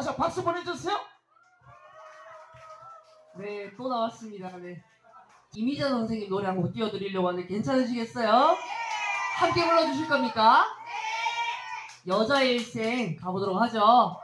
다시 박수 보내주세요. 네, 또 나왔습니다. 네. 이미자 선생님 노래 한 곡 띄워드리려고 하는데 괜찮으시겠어요? 함께 불러주실 겁니까? 여자의 일생 가보도록 하죠.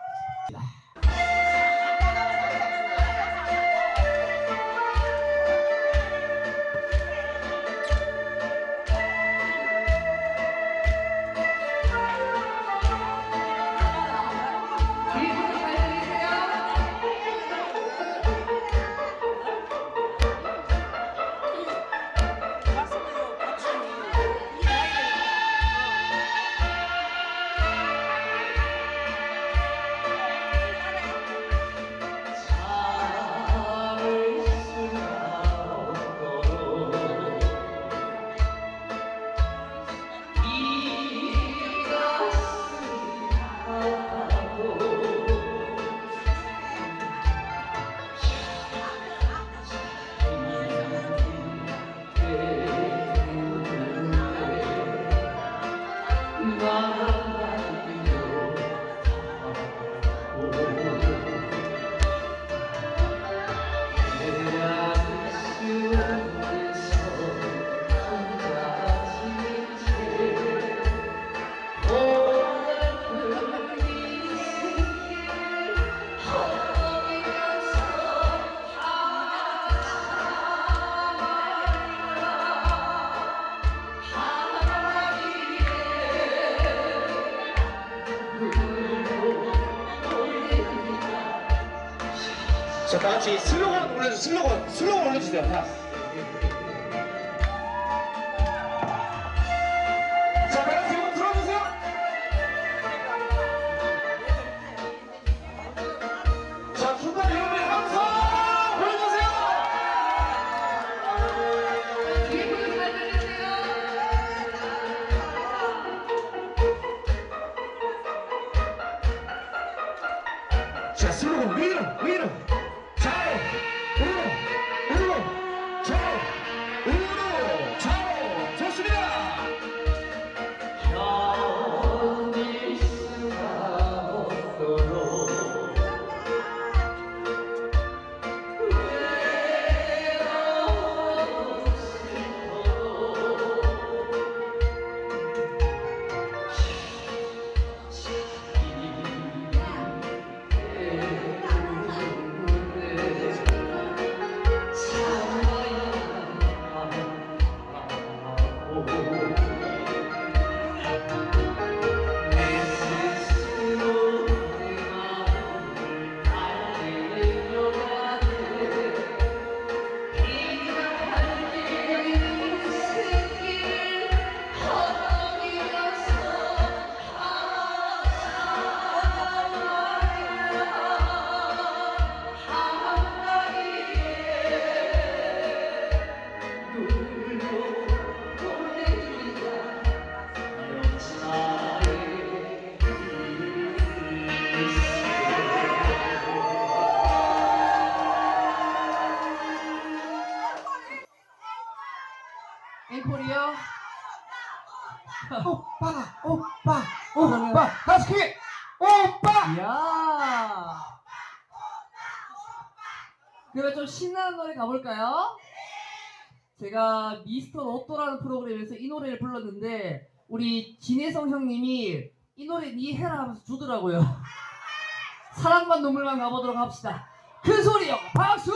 자, 다 같이 슬로건 올려주세요. 슬로건, 슬로건 올려주세요. 자. 앵콜이요? 오빠, 오빠, 오빠. 다시 크게. 오빠. 이야. 그러면 좀 신나는 노래 가볼까요? 제가 미스터 로또라는 프로그램에서 이 노래를 불렀는데 우리 진혜성 형님이 이 노래 니 해라 하면서 주더라고요. 사랑만 눈물만 가보도록 합시다. 큰 소리요. 박수!